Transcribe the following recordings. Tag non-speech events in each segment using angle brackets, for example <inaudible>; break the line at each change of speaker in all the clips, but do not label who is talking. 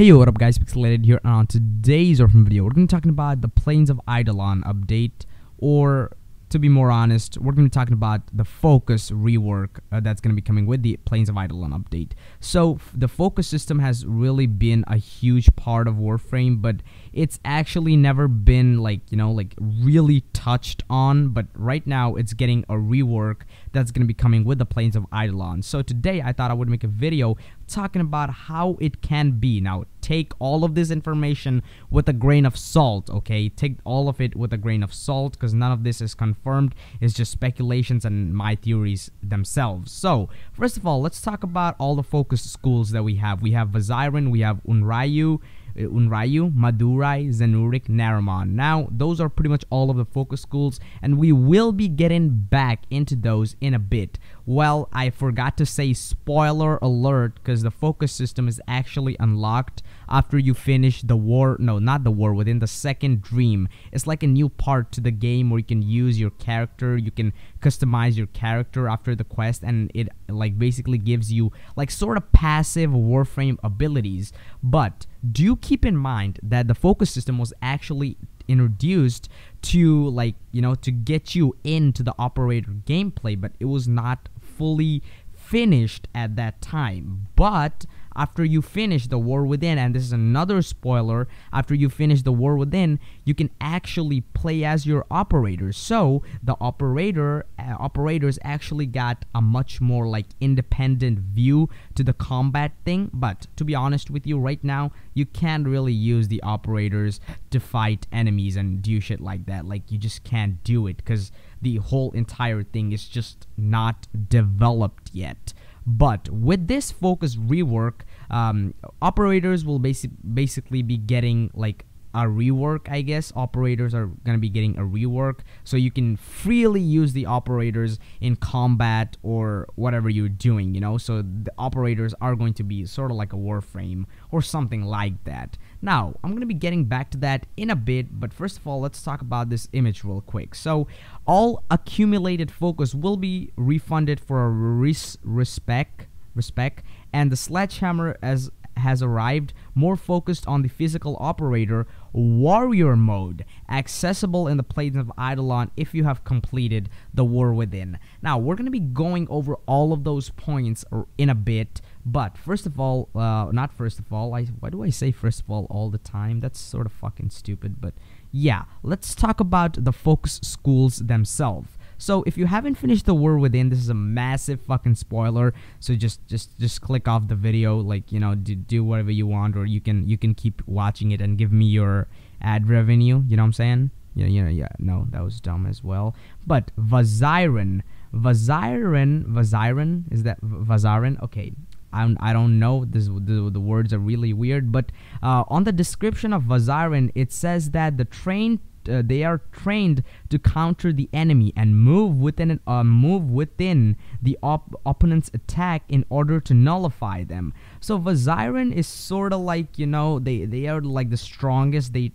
Hey what up guys, Pixelated here, and on today's Warframe video, we're going to be talking about the Plains of Eidolon update, or to be more honest, we're going to be talking about the focus rework uh, that's going to be coming with the Plains of Eidolon update. So, the focus system has really been a huge part of Warframe, but it's actually never been like, you know, like really touched on, but right now it's getting a rework that's going to be coming with the Plains of Eidolon. So, today I thought I would make a video talking about how it can be. Now, take all of this information with a grain of salt, okay? Take all of it with a grain of salt because none of this is confirmed. It's just speculations and my theories themselves. So, first of all, let's talk about all the focus schools that we have. We have Vazarin, we have Unairu, Uh, Unairu, Madurai, Zenurik, Naramon. Now, those are pretty much all of the focus schools, and we will be getting back into those in a bit. Well, I forgot to say spoiler alert because the focus system is actually unlocked after you finish the war. No, not the war, within the second dream. It's like a new part to the game where you can use your character, you can customize your character after the quest, and it like basically gives you like sort of passive Warframe abilities. But do keep in mind that the focus system was actually introduced to like you know to get you into the operator gameplay but it was not fully finished at that time. But after you finish the war within and this is another spoiler after you finish the war within you can actually play as your operator. So the operator uh, operators actually got a much more like independent view to the combat thing but to be honest with you right now you can't really use the operators to fight enemies and do shit like that. Like you just can't do it because the whole entire thing is just not developed yet. But with this focus rework, um, operators will basic basically be getting like a rework, I guess. Operators are going to be getting a rework, so you can freely use the operators in combat or whatever you're doing, you know? So the operators are going to be sort of like a Warframe or something like that. Now, I'm going to be getting back to that in a bit, but first of all, let's talk about this image real quick. So, all accumulated focus will be refunded for a res respect respect and the sledgehammer as has arrived, more focused on the physical operator, warrior mode, accessible in the Plains of Eidolon if you have completed the War Within. Now, we're going to be going over all of those points in a bit, but first of all, uh, not first of all, I, why do I say first of all all the time? That's sort of fucking stupid, but yeah, let's talk about the focus schools themselves. So if you haven't finished the War Within, this is a massive fucking spoiler. So just just just click off the video, like you know, do, do whatever you want, or you can you can keep watching it and give me your ad revenue. You know what I'm saying? Yeah, you know, yeah. No, that was dumb as well. But Vaziren, Vaziren, Vaziren is that Vazarin? Okay, I don't, I don't know. This, the, the words are really weird. But uh, on the description of Vazarin, it says that the train uh, they are trained to counter the enemy and move within uh, move within the op- opponent's attack in order to nullify them. So Vazarin is sort of like you know they they are like the strongest. They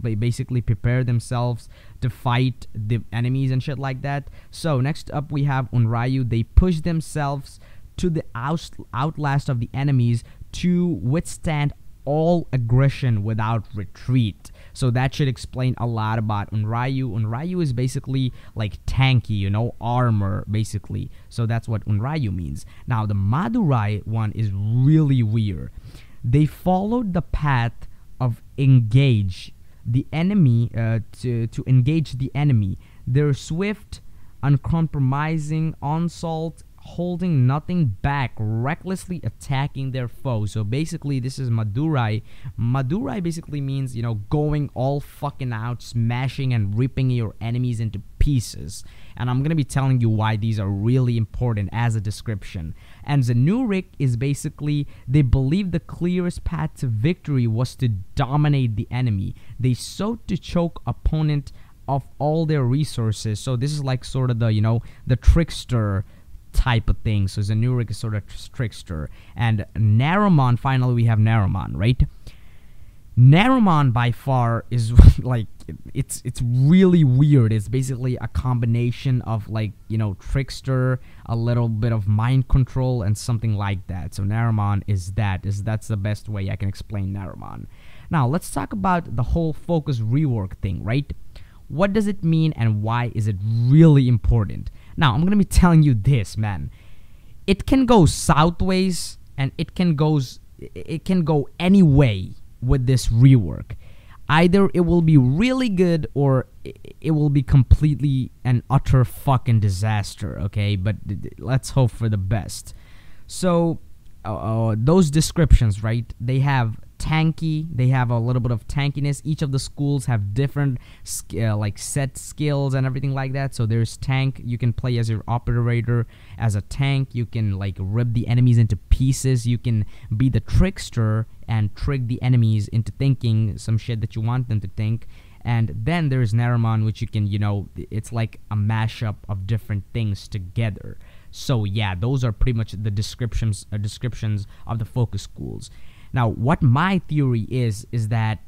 they basically prepare themselves to fight the enemies and shit like that. So next up we have Unairu. They push themselves to the out- outlast of the enemies to withstand all aggression without retreat. So that should explain a lot about Unairu. Unairu is basically like tanky, you know, armor basically. So that's what Unairu means. Now the Madurai one is really weird. They followed the path of engage the enemy uh, to to engage the enemy. They're swift, uncompromising onslaught holding nothing back, recklessly attacking their foe. So basically, this is Madurai. Madurai basically means, you know, going all fucking out, smashing and ripping your enemies into pieces. And I'm to be telling you why these are really important as a description. And Zenurik is basically, they believe the clearest path to victory was to dominate the enemy. They sought to choke opponent of all their resources. So this is like sort of the, you know, the trickster type of thing. So Zenurik is sort of trickster. And Naramon, finally we have Naramon, right? Naramon by far is <laughs> like it's it's really weird. It's basically a combination of like you know trickster, a little bit of mind control, and something like that. So Naramon is that is that's the best way I can explain Naramon. Now let's talk about the whole focus rework thing, right? What does it mean and why is it really important? Now I'm gonna be telling you this, man. It can go southways and it can goes it can go any way with this rework. Either it will be really good or it will be completely an utter fucking disaster, okay? But let's hope for the best. So, uh, uh, those descriptions, right? They have tanky. They have a little bit of tankiness. Each of the schools have different uh, like set skills and everything like that. So there's tank. You can play as your operator as a tank. You can like rip the enemies into pieces. You can be the trickster and trick the enemies into thinking some shit that you want them to think. And then there's Naramon, which you can, you know, it's like a mashup of different things together. So yeah, those are pretty much the descriptions uh, descriptions of the focus schools. Now, what my theory is, is that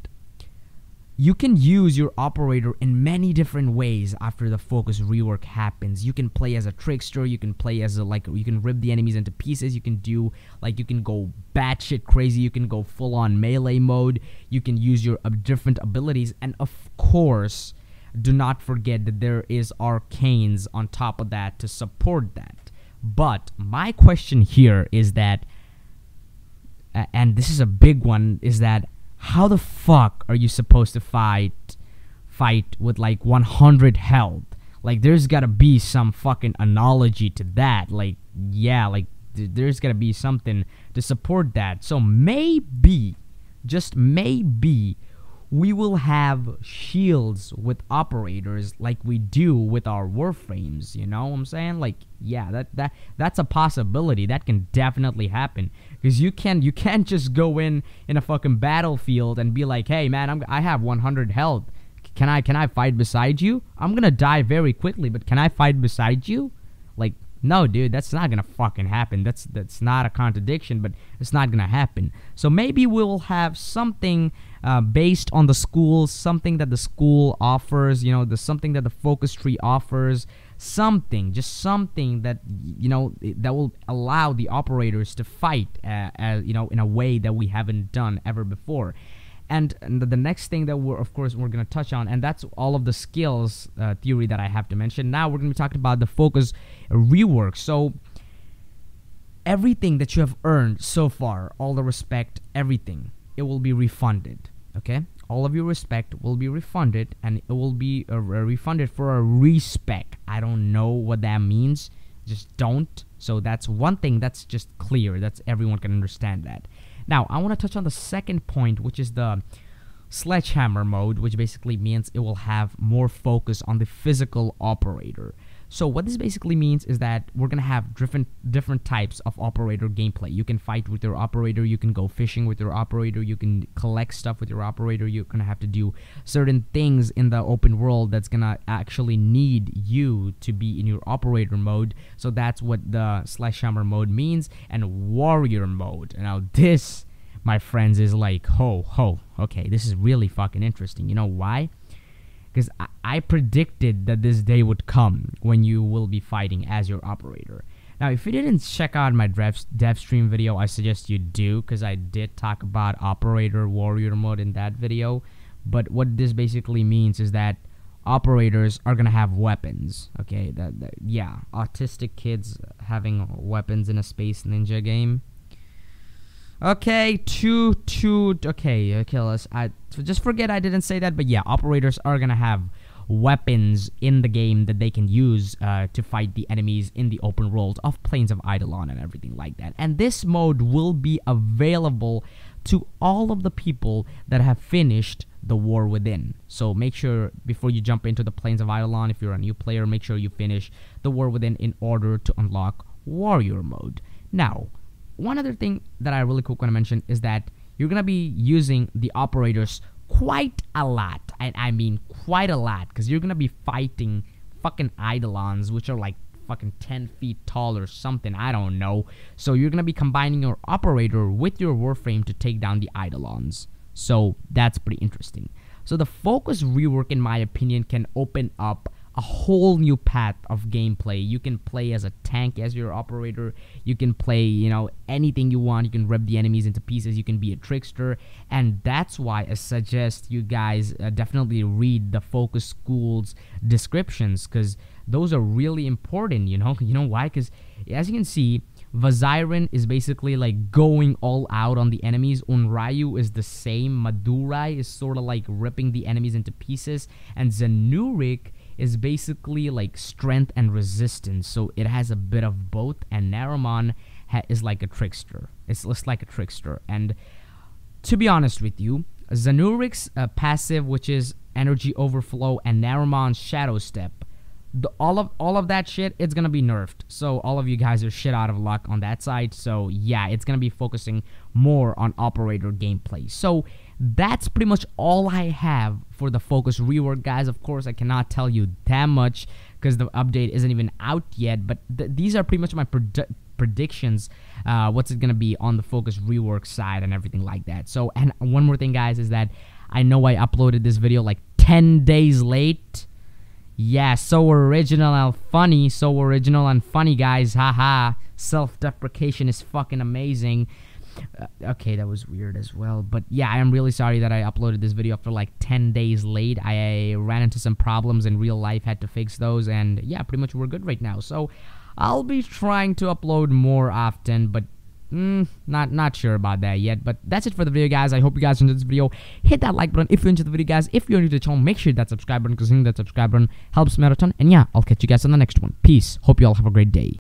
you can use your operator in many different ways after the focus rework happens. You can play as a trickster, you can play as a like you can rip the enemies into pieces, you can do like you can go batshit crazy, you can go full on melee mode, you can use your uh, different abilities, and of course, do not forget that there is arcanes on top of that to support that. But my question here is that and this is a big one, is that how the fuck are you supposed to fight fight with like 100 health? Like there's gotta be some fucking analogy to that. Like yeah, like th- there's gotta be something to support that. So maybe, just maybe, we will have shields with operators like we do with our warframes you know what i'm saying? Like yeah that that that's a possibility. That can definitely happen. Because you can you can't just go in in a fucking battlefield and be like hey man I'm, i have 100 health. Can i can i fight beside you? I'm gonna die very quickly but can i fight beside you? Like no, dude, that's not gonna fucking happen. That's that's not a contradiction, but it's not gonna happen. So maybe we'll have something uh, based on the school, something that the school offers. You know, the something that the focus tree offers. Something, just something that you know that will allow the operators to fight, uh, uh, you know, in a way that we haven't done ever before. And, the next thing that we're, of course, we're going to touch on, and that's all of the skills uh, theory that I have to mention. Now we're going to be talking about the focus rework. So everything that you have earned so far, all the respect, everything, it will be refunded. Okay, all of your respect will be refunded, and it will be uh, refunded for a respect I don't know what that means. Just don't. So that's one thing that's just clear. That's everyone can understand that. Now, I want to touch on the second point, which is the sledgehammer mode, which basically means it will have more focus on the physical operator. So what this basically means is that we're gonna have different different types of operator gameplay. You can fight with your operator, you can go fishing with your operator, you can collect stuff with your operator. You're gonna have to do certain things in the open world that's gonna actually need you to be in your operator mode. So that's what the slash sledgehammer mode means, and warrior mode. Now this, my friends, is like ho ho. Okay, this is really fucking interesting. You know why? Because I, I predicted that this day would come when you will be fighting as your operator. Now, if you didn't check out my dev, dev stream video, I suggest you do because I did talk about operator warrior mode in that video. But what this basically means is that operators are gonna have weapons. Okay, that, that yeah, autistic kids having weapons in a space ninja game. Okay, two, two. Okay, okay. Let's. I just forget I didn't say that. But yeah, operators are gonna have weapons in the game that they can use uh, to fight the enemies in the open world of Plains of Eidolon and everything like that. And this mode will be available to all of the people that have finished the War Within. So make sure before you jump into the Plains of Eidolon, if you're a new player, make sure you finish the War Within in order to unlock Warrior mode. Now, one other thing that I really quick want to mention is that you're gonna be using the operators quite a lot, and I mean quite a lot, because you're gonna be fighting fucking Eidolons, which are like fucking 10 feet tall or something, I don't know. So you're gonna be combining your operator with your Warframe to take down the Eidolons. So that's pretty interesting. So the focus rework, in my opinion, can open up a whole new path of gameplay. You can play as a tank as your operator. You can play, you know, anything you want. You can rip the enemies into pieces. You can be a trickster. And that's why I suggest you guys uh, definitely read the Focus School's descriptions because those are really important, you know? <laughs> You know why? Because as you can see, Vazarin is basically like going all out on the enemies. Unairu is the same. Madurai is sort of like ripping the enemies into pieces. And Zenurik is basically like strength and resistance. So it has a bit of both. And Naramon ha- is like a trickster. It's just like a trickster. And to be honest with you, Zenurik's uh, passive, which is energy overflow, and Naramon's shadow step the, all of all of that shit it's gonna be nerfed so all of you guys are shit out of luck on that side so yeah it's gonna be focusing more on operator gameplay so that's pretty much all i have for the focus rework guys of course i cannot tell you that much because the update isn't even out yet but th- these are pretty much my pred- predictions uh, what's it gonna be on the focus rework side and everything like that so and one more thing guys is that i know i uploaded this video like 10 days late yeah, so original and funny. So original and funny, guys. Haha. Self deprecation is fucking amazing. Uh, okay, that was weird as well. But yeah, I am really sorry that I uploaded this video after like 10 days late. I ran into some problems in real life, had to fix those, and yeah, pretty much we're good right now. So I'll be trying to upload more often, but Mm, not not sure about that yet, but that's it for the video, guys. I hope you guys enjoyed this video. Hit that like button if you enjoyed the video, guys. If you're new to the channel, make sure that subscribe button because hitting that subscribe button helps me a ton. And yeah, I'll catch you guys on the next one. Peace. Hope you all have a great day.